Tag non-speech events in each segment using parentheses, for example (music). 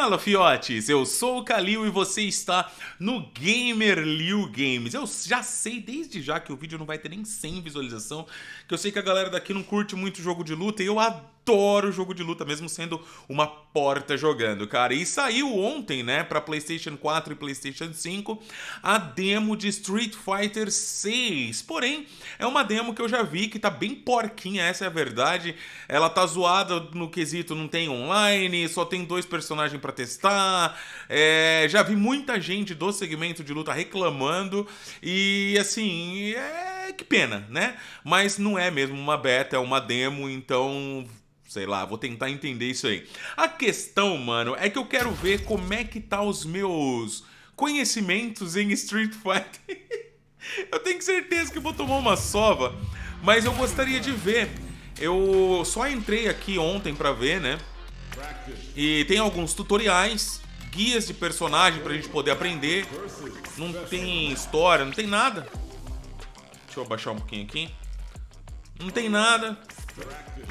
Fala fiotes, eu sou o Kalil e você está no Gamer Liu Games. Eu já sei desde já que o vídeo não vai ter nem 100 visualização, que eu sei que a galera daqui não curte muito jogo de luta e eu adoro adoro jogo de luta, mesmo sendo uma porta jogando, cara. E saiu ontem, né, pra PlayStation 4 e PlayStation 5, a demo de Street Fighter 6. Porém, é uma demo que eu já vi que tá bem porquinha, essa é a verdade. Ela tá zoada no quesito, não tem online, só tem dois personagens para testar. É, já vi muita gente do segmento de luta reclamando. E assim, é que pena, né? Mas não é mesmo uma beta, é uma demo, então Sei lá, vou tentar entender isso aí. A questão, mano, é que eu quero ver como é que tá os meus conhecimentos em Street Fighter. (laughs) eu tenho certeza que vou tomar uma sova, mas eu gostaria de ver. Eu só entrei aqui ontem pra ver, né? E tem alguns tutoriais, guias de personagem pra gente poder aprender. Não tem história, não tem nada. Deixa eu abaixar um pouquinho aqui. Não tem nada.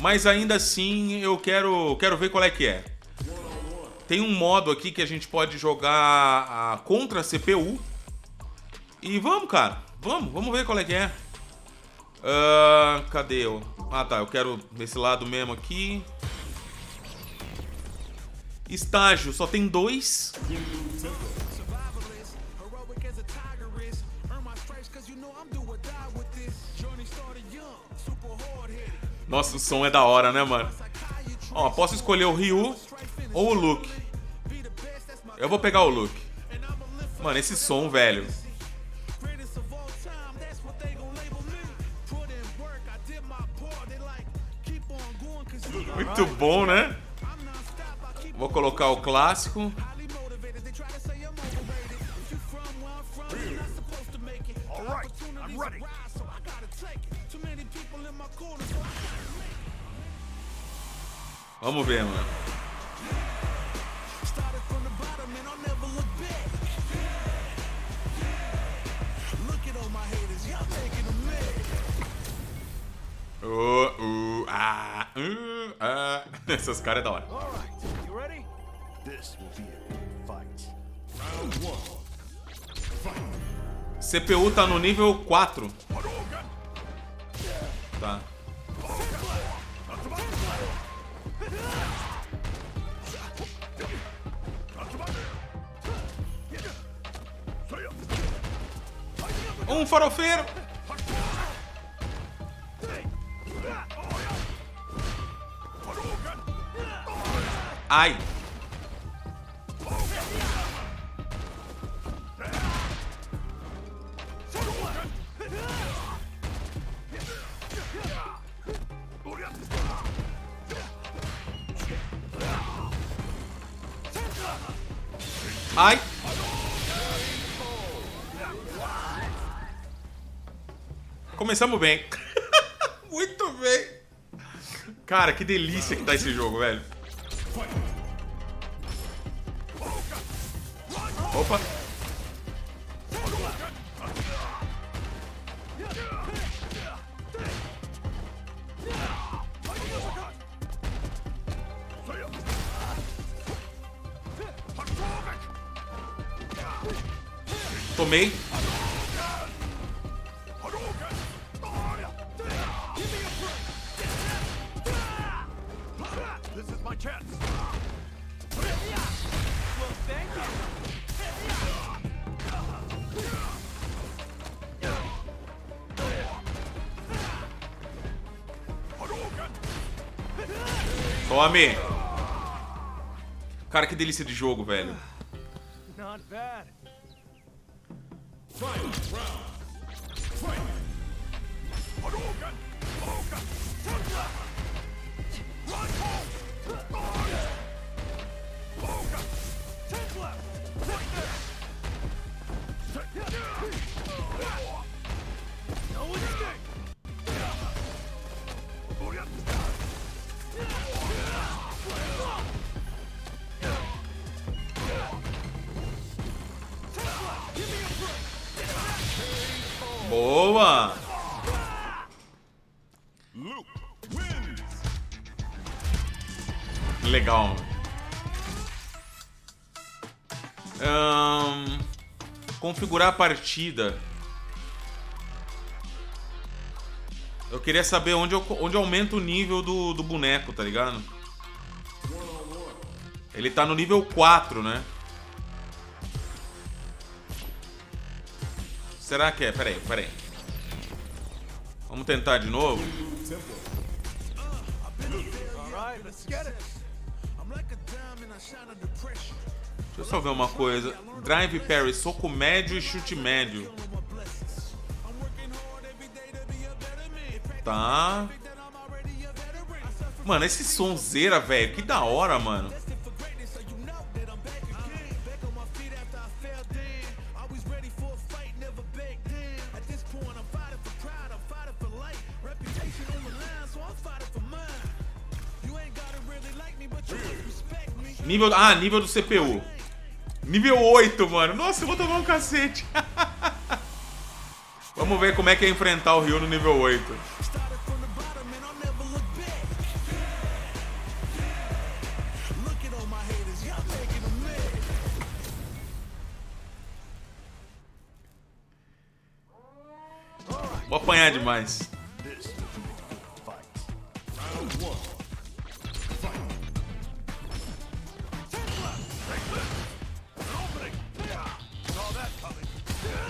Mas ainda assim eu quero, quero ver qual é que é. Tem um modo aqui que a gente pode jogar a, contra a CPU. E vamos, cara. Vamos, vamos ver qual é que é. Uh, cadê eu? Ah, tá. Eu quero desse lado mesmo aqui. Estágio, só tem dois. Nossa, o som é da hora, né, mano? Ó, posso escolher o Ryu ou o Luke. Eu vou pegar o Luke. Mano, esse som, velho. Muito bom, né? Vou colocar o clássico. Vamos ver, mano. Uh, uh, ah, uh, ah. Essas caras é da hora. CPU tá no nível 4. Tá. Um farofeiro. Ai. Ai. Começamos bem. (laughs) Muito bem. Cara, que delícia que tá esse jogo, velho. Opa. Tomei. Tome! Cara, que delícia de jogo, velho. Not bad. Um, configurar a partida. Eu queria saber onde, eu, onde aumenta o nível do, do boneco, tá ligado? Ele tá no nível 4, né? Será que é? Pera aí, pera aí. Vamos tentar de novo? Deixa eu só ver uma coisa. Drive parry, soco médio e chute médio. Tá. Mano, esse sonzeira, velho. Que da hora, mano. Nível. Ah, nível do CPU. Nível 8, mano. Nossa, eu vou tomar um cacete. (laughs) Vamos ver como é que é enfrentar o Ryu no nível 8. Vou apanhar demais.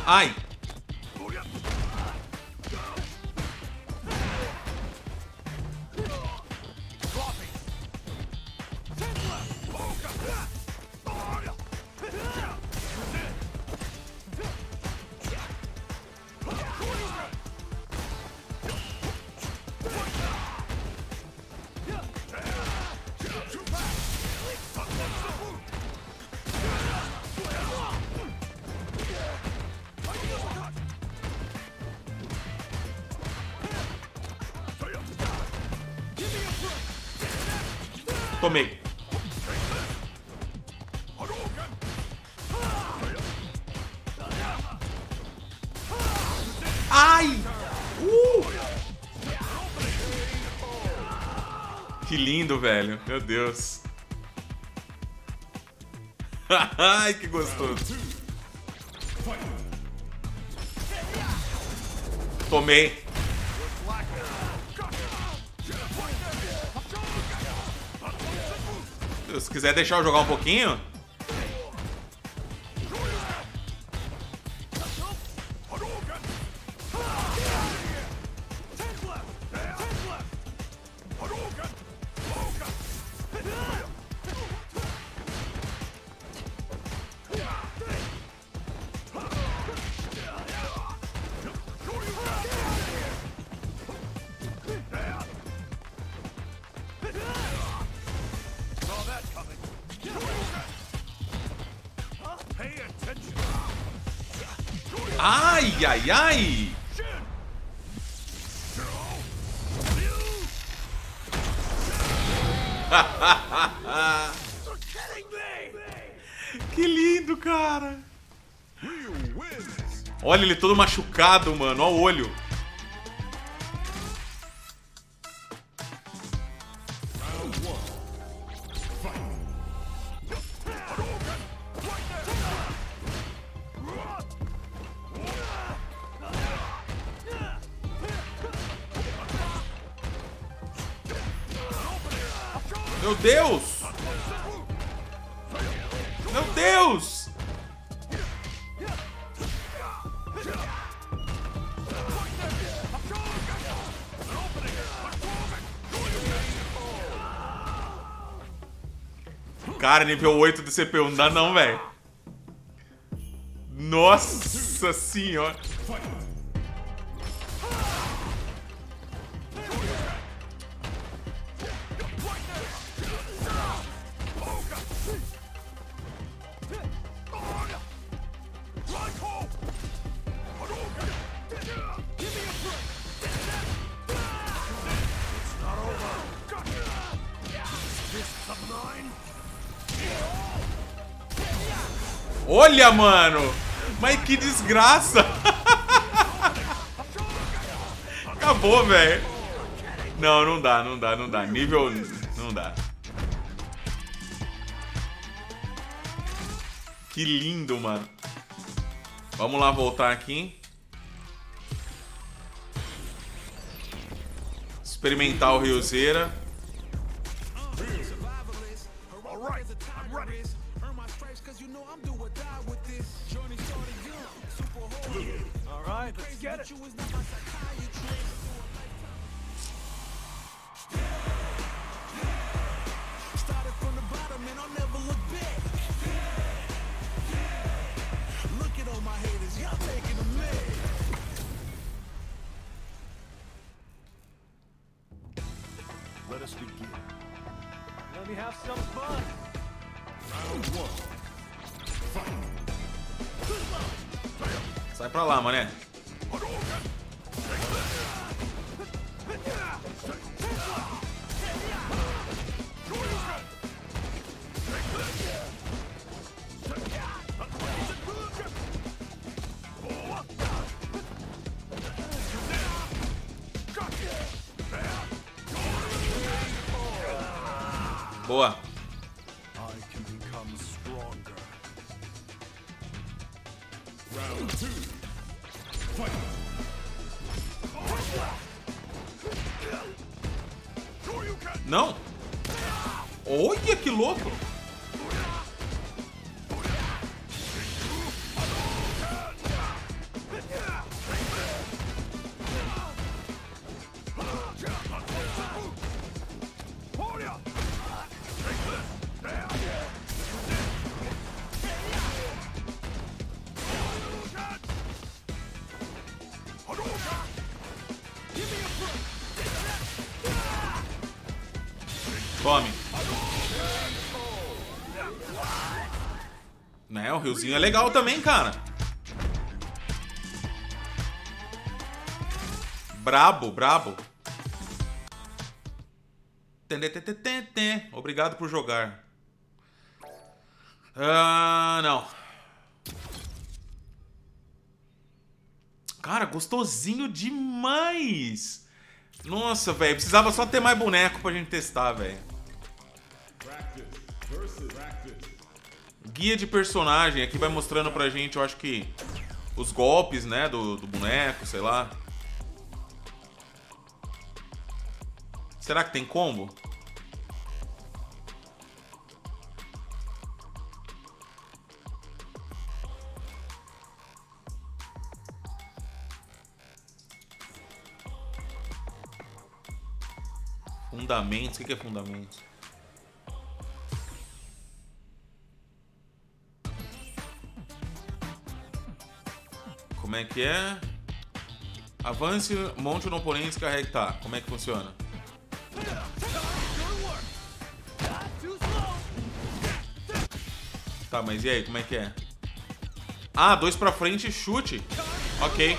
Ai! Tomei. Ai! Uh! Que lindo, velho. Meu Deus. (laughs) Ai, que gostoso. Tomei. Se quiser deixar eu jogar um pouquinho. Ai, ai, ai! (laughs) que lindo, cara! Olha ele todo machucado, mano. Olha o olho. Meu Deus! Meu Deus! Cara, nível 8 do CPU, não dá não, velho. Nossa senhora. Olha, mano! Mas que desgraça! Acabou, velho. Não, não dá, não dá, não dá. Nível... Não dá. Que lindo, mano. Vamos lá voltar aqui. Experimentar o Riozeira. as a. Earn my stripes cause you know I'm do or die with this. Journey started young, super. Alright, let's get it. Sai pra lá, mané. Boa. Não? Olha que louco! Tome. Né, o riozinho é legal também, cara. Brabo, brabo. Obrigado por jogar. Ah, não. Cara, gostosinho demais. Nossa, velho. Precisava só ter mais boneco pra gente testar, velho. Guia de personagem. Aqui vai mostrando pra gente, eu acho que... Os golpes, né, do, do boneco, sei lá. Será que tem combo? Fundamentos, o que é fundamentos? É que é? Avance, monte no oponente e carregue. Tá, como é que funciona? Tá, mas e aí, como é que é? Ah, dois pra frente e chute. Ok.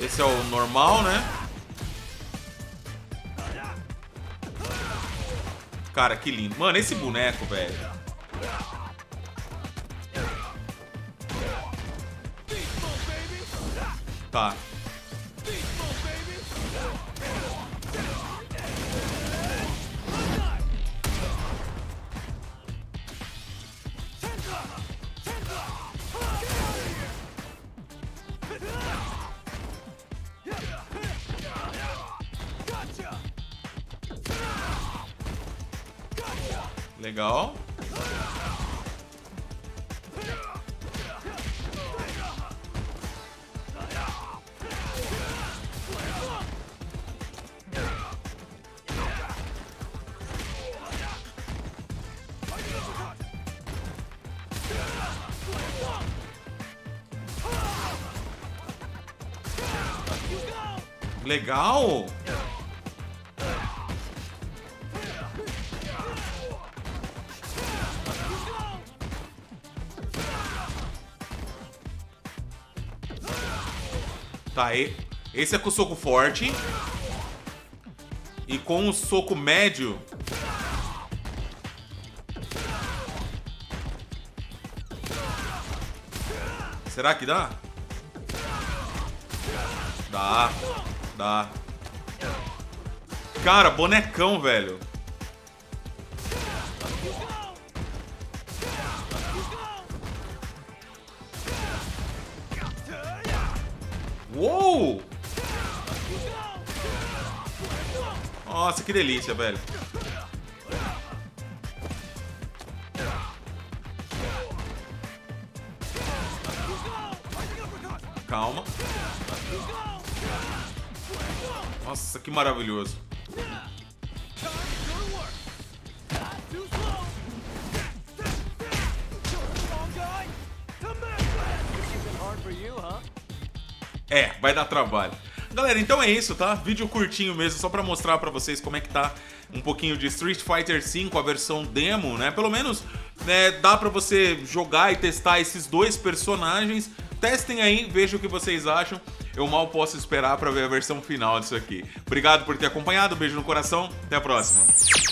Esse é o normal, né? Cara, que lindo. Mano, esse boneco, velho. Tá. Legal. Legal! Tá, esse é com o soco forte. E com o soco médio... Será que dá? Dá. Dá. Cara, bonecão, velho. Que delícia, velho. Calma. Nossa, que maravilhoso. É, vai dar trabalho. Galera, então é isso, tá? Vídeo curtinho mesmo, só pra mostrar pra vocês como é que tá um pouquinho de Street Fighter V, a versão demo, né? Pelo menos né, dá pra você jogar e testar esses dois personagens. Testem aí, vejam o que vocês acham. Eu mal posso esperar pra ver a versão final disso aqui. Obrigado por ter acompanhado, beijo no coração, até a próxima.